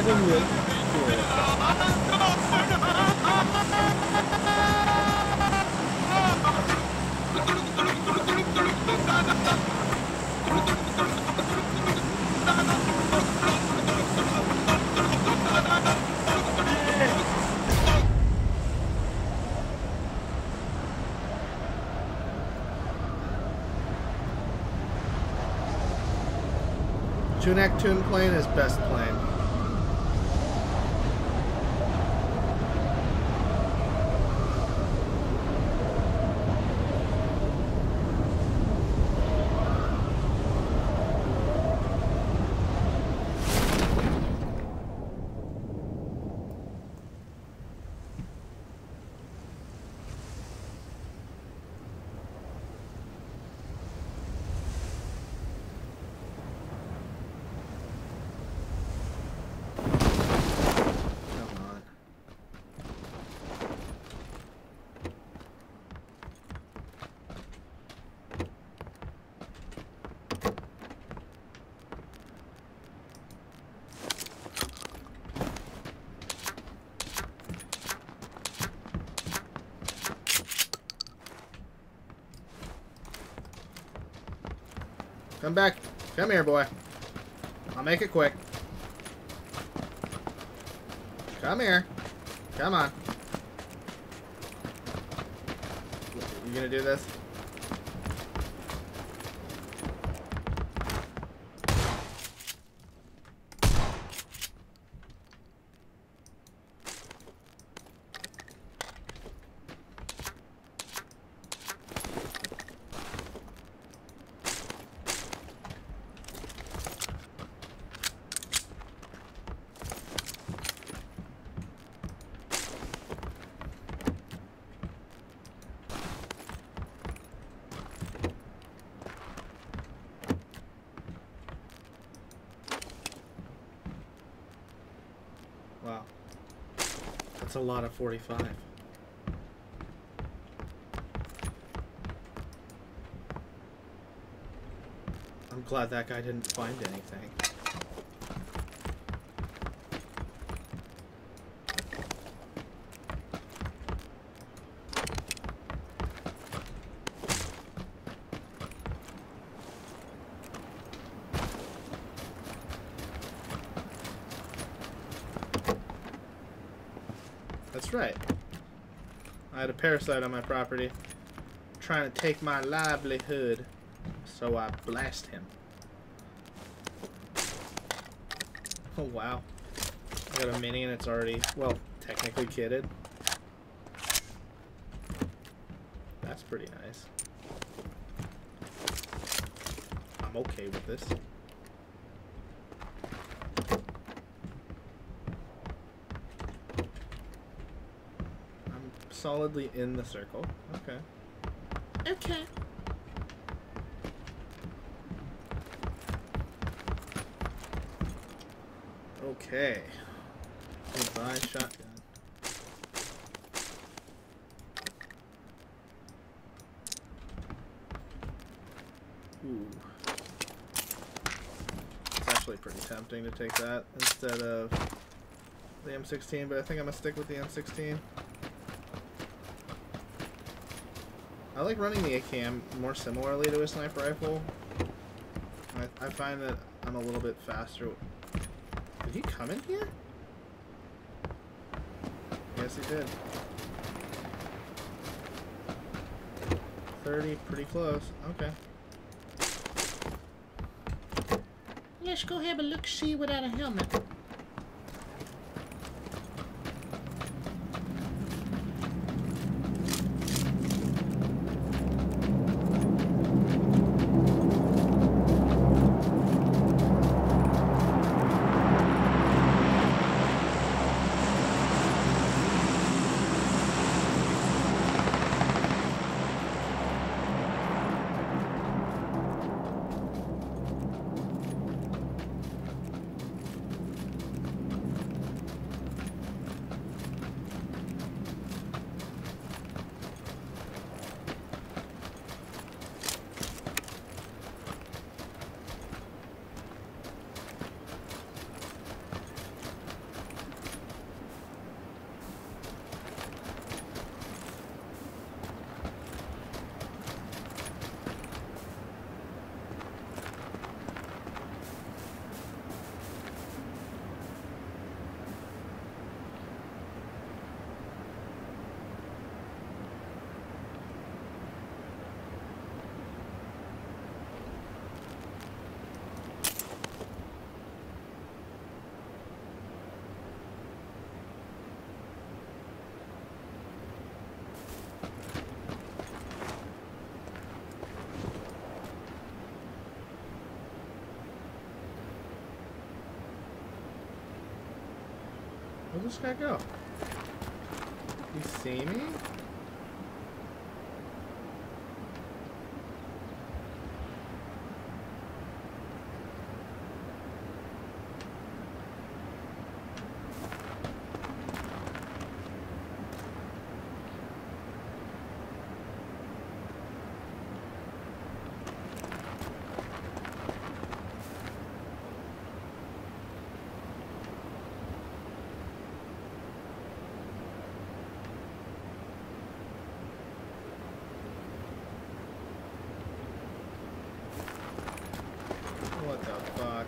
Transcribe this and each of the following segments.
jest. Tunak Tun plane is best plane. Come on. Come back. Come here, boy. I'll make it quick. Come here. Come on. You gonna do this? Wow. That's a lot of 45. I'm glad that guy didn't find anything. That's right. I had a parasite on my property trying to take my livelihood, so I blast him. Oh wow. I got a mini and it's already, well, technically kitted. That's pretty nice. I'm okay with this. I'm solidly in the circle. Okay. Okay. Okay. Goodbye, shotgun. Ooh. It's actually pretty tempting to take that instead of the M16, but I think I'm gonna stick with the M16. I like running the AKM more similarly to a sniper rifle. I, I find that I'm a little bit faster. Did he come in here? Yes, he did. 30, pretty close. Okay. Let's go have a look-see without a helmet. Where'd this guy go? You see me? What the fuck?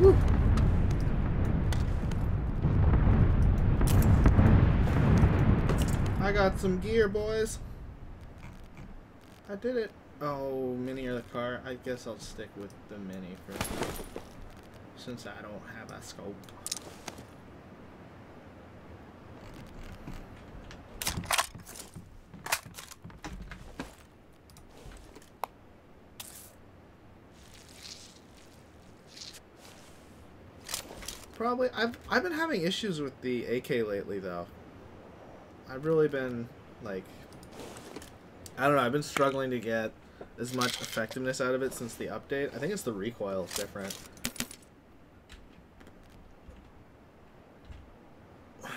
Woo. I got some gear, boys. I did it. Oh, mini or the car? I guess I'll stick with the mini for since I don't have a scope. Probably. I've I've been having issues with the AK lately, though. I've really been like, I don't know. I've been struggling to get as much effectiveness out of it since the update. I think it's the recoil is different.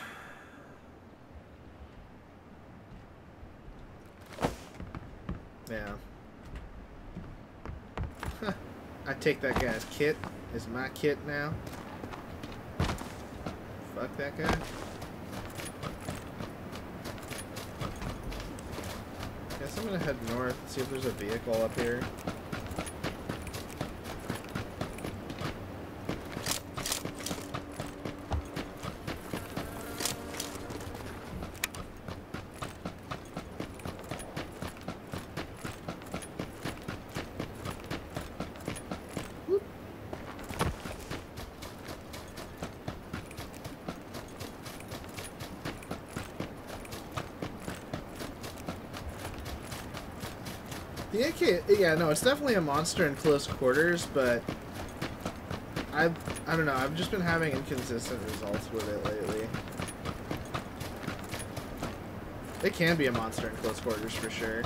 Yeah. I take that guy's kit. Is my kit now. Fuck that guy. I'm gonna head north, see if there's a vehicle up here. Whoop. The AK, yeah, no, it's definitely a monster in close quarters, but I've, I don't know, I've just been having inconsistent results with it lately. It can be a monster in close quarters for sure.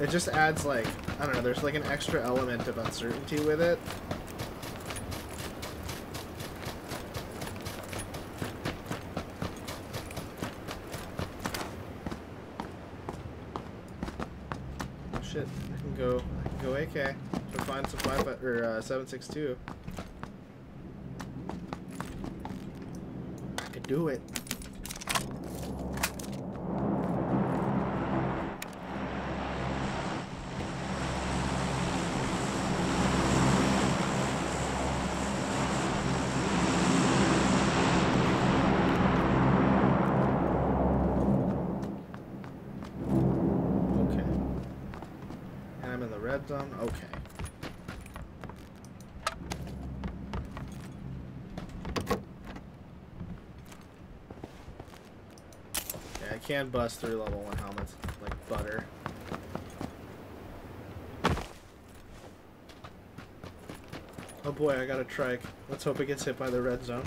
It just adds like, I don't know, there's like an extra element of uncertainty with it. Oh, shit, I can go, AK to find some five or uh, seven six two. I could do it. Okay. And I'm in the red zone. Okay. Yeah, I can bust through level one helmets like butter. Oh boy, I got a trike. Let's hope it gets hit by the red zone.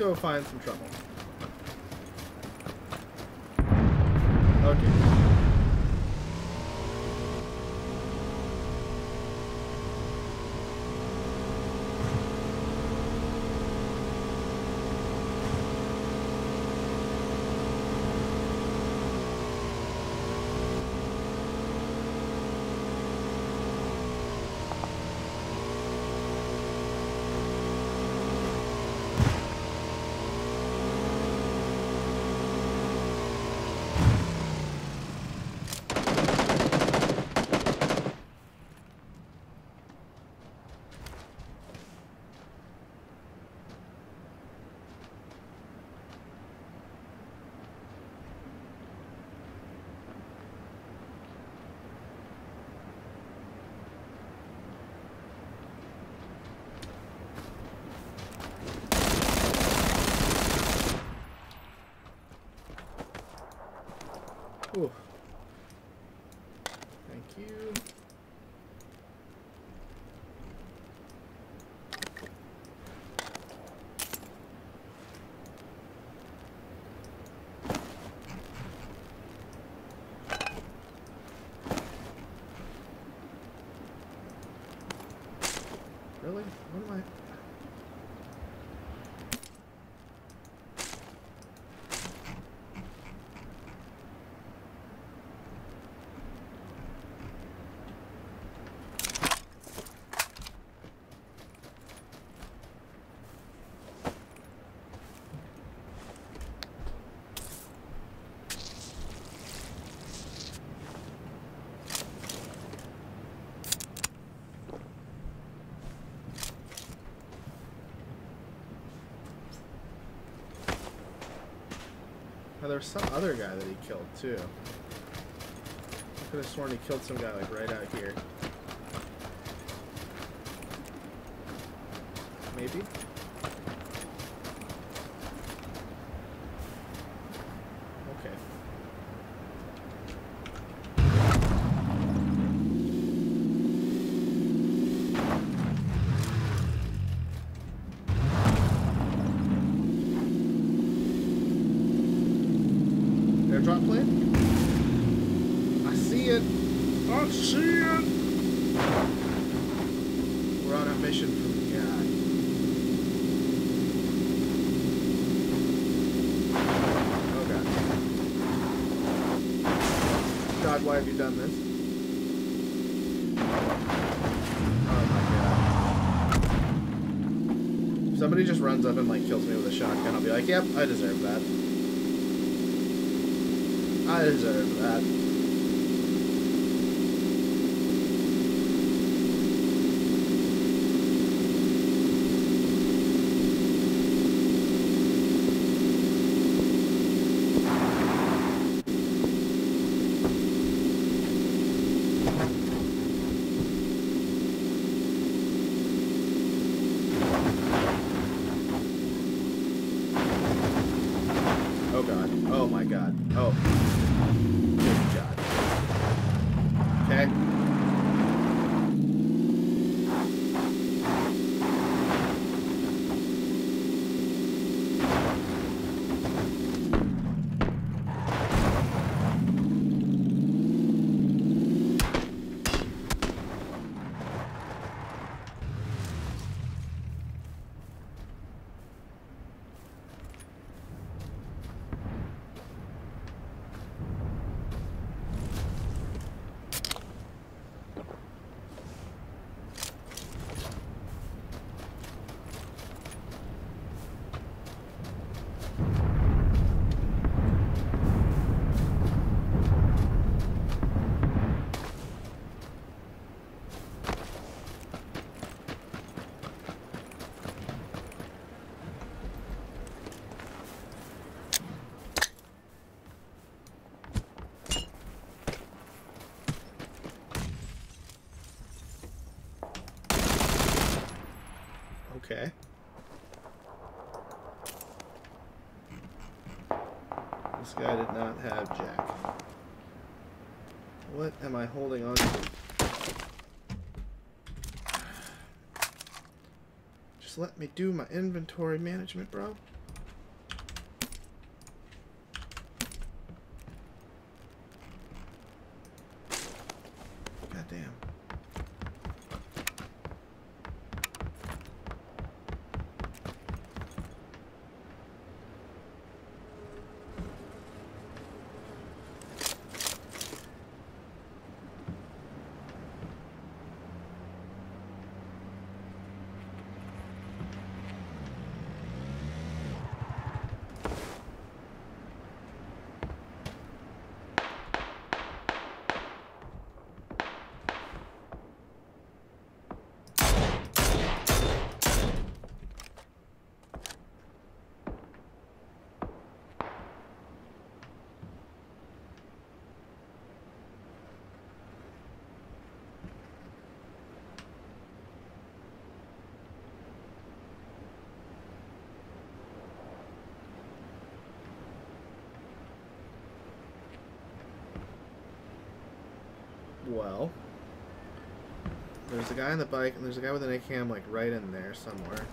go find some trouble. Was some other guy that he killed too. I could have sworn he killed some guy like right out here. Airdrop plane? I see it. I see it. We're on a mission from God. Oh God. God, why have you done this? Oh my God. Somebody just runs up and like kills me with a shotgun, I'll be like, yep, I deserve that. I deserve that. Oh god. Oh my god. Oh. Good god. Okay. Okay. This guy did not have Jack. What am I holding on to? Just let me do my inventory management, bro. Well. There's a guy on the bike, and there's a guy with an AKM, like, right in there somewhere.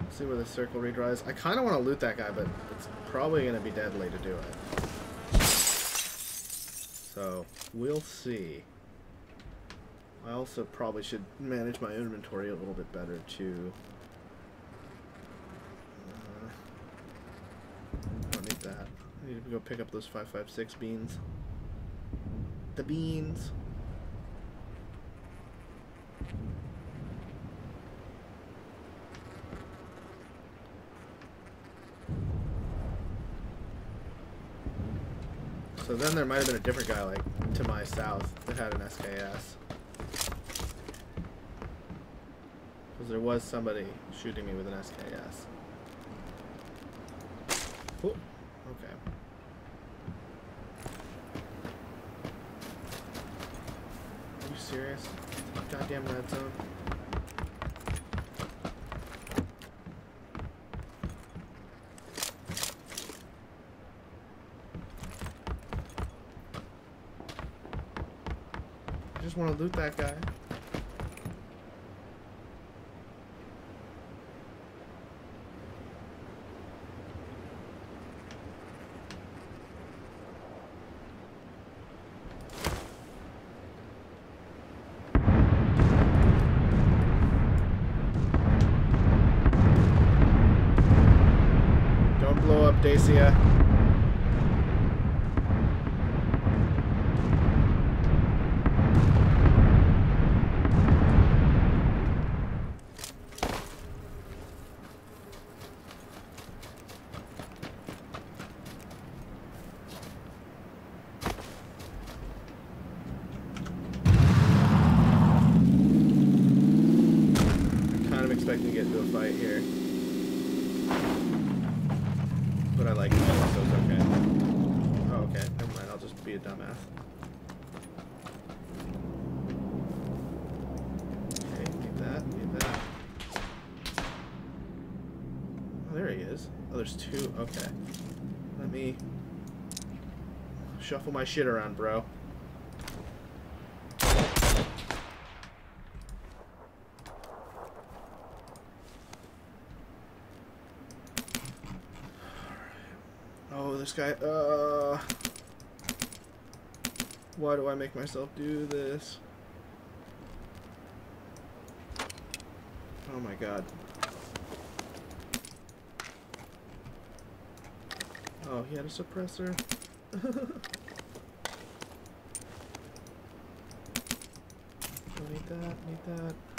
Let's see where the circle redraws. I kind of want to loot that guy, but it's probably going to be deadly to do it. So, we'll see. I also probably should manage my inventory a little bit better, too. Uh, I don't need that. I need to go pick up those 556 beans. The beans. So then there might have been a different guy, like, to my south that had an SKS. Because there was somebody shooting me with an SKS. Oh, okay. Are you serious? Goddamn red zone. I just want to loot that guy. Don't blow up Dacia. I'm kind of expecting to get into a fight here. But I like it, so it's okay. Oh, okay. Never mind. I'll just be a dumbass. Okay, need that, need that. Oh, there he is. Oh, there's two. Okay. Let me shuffle my shit around, bro. Oh, this guy. Uh. Why do I make myself do this? Oh my god. Oh, he had a suppressor. Need that, need that.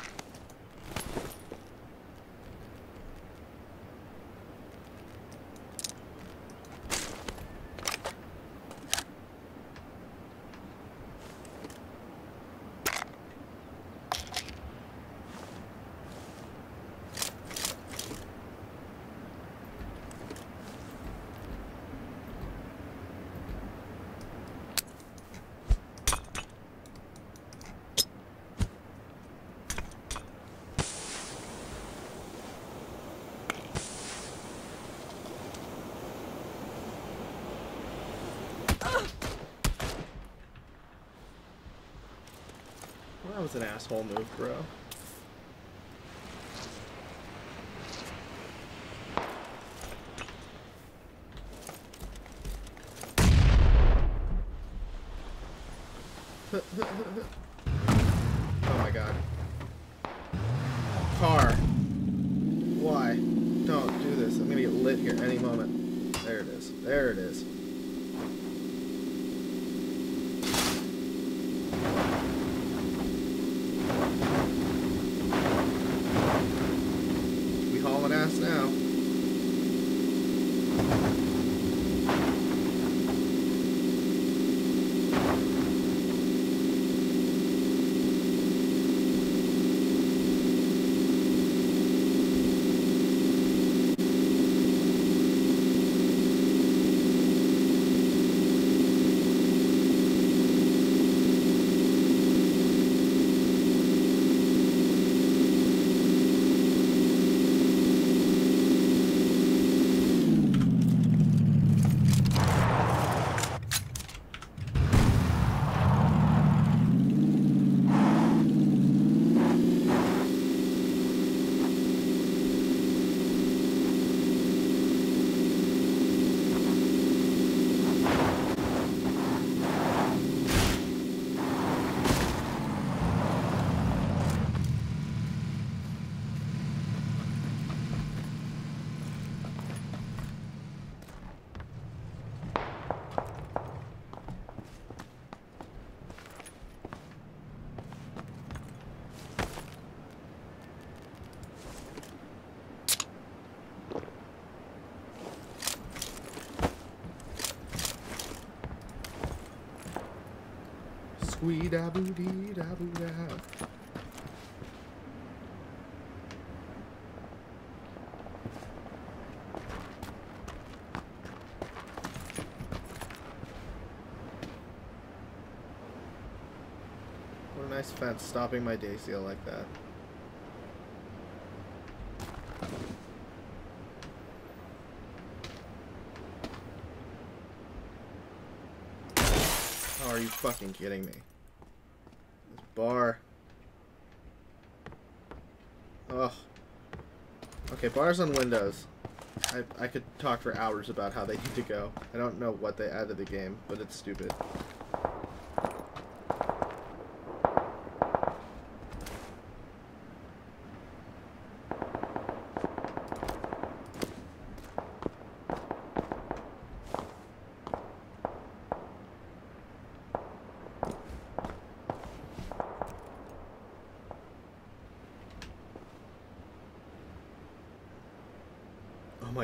Well, that was an asshole move, bro. oh my god. Car. Why? Don't do this. I'm gonna get lit here any moment. There it is. There it is. Da boo dee da boo da. What a nice fence stopping my Dacia like that. Oh, are you fucking kidding me? Bar. Ugh. Okay, bars on Windows. I, I could talk for hours about how they need to go. I don't know what they added to the game, but it's stupid.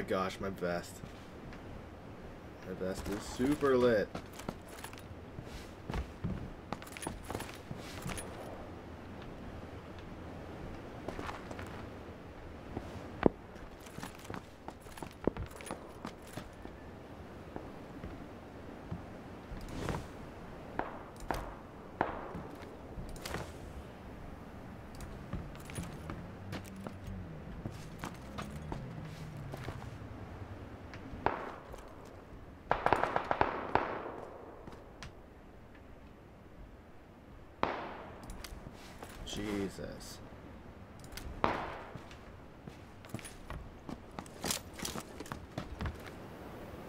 Gosh, my vest. My vest is super lit. Jesus.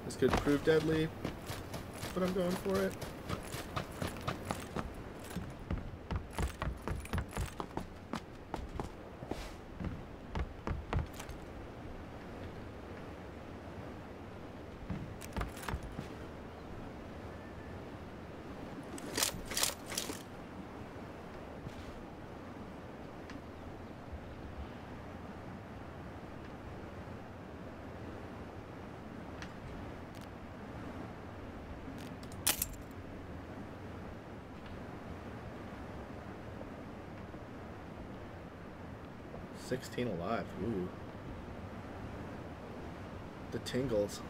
This could prove deadly, but I'm going for it. Sixteen alive. Ooh. The tingles.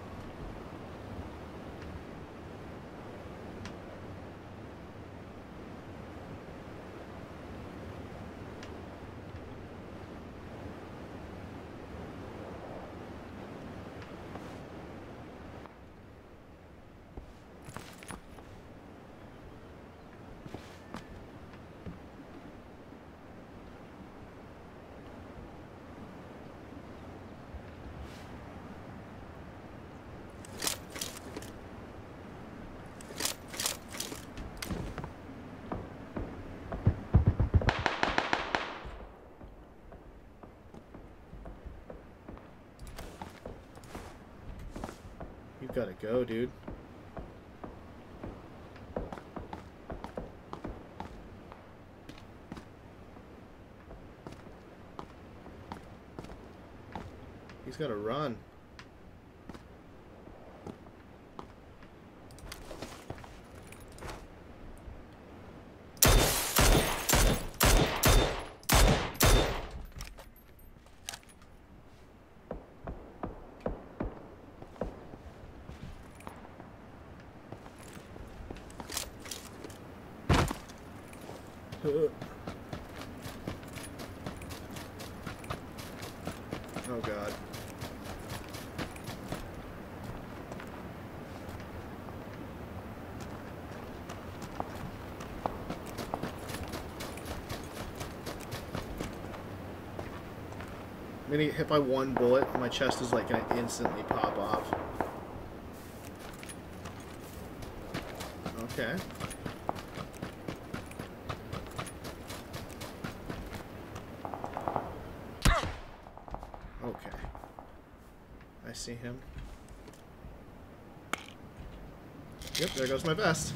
You've got to go, dude. He's got to run. Oh god. I'm gonna get hit by one bullet, my chest is like gonna instantly pop off. Okay. Okay. I see him. Yep, there goes my vest.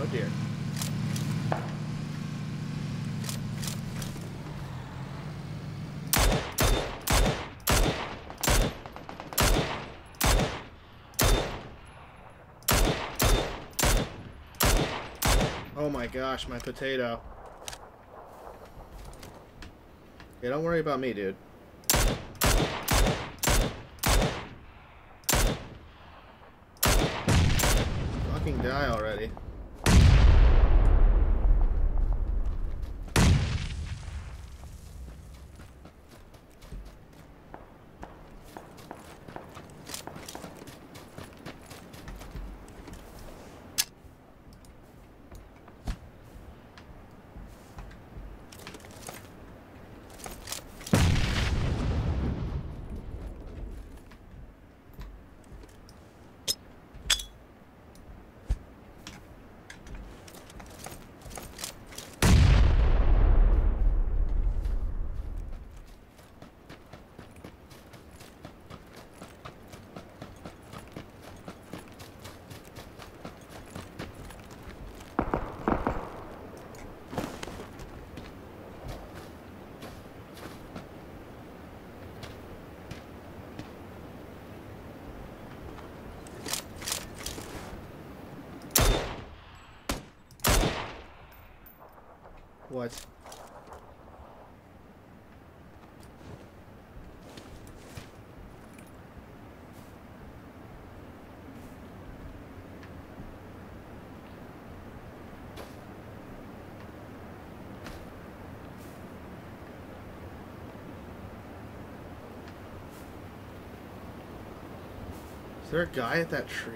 Oh dear. Oh my gosh, my potato. Yeah, don't worry about me, dude. Fucking die already. What? Is there a guy at that tree?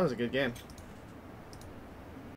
That was a good game.